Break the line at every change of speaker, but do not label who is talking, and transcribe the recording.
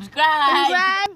Subscribe.
Subscribe.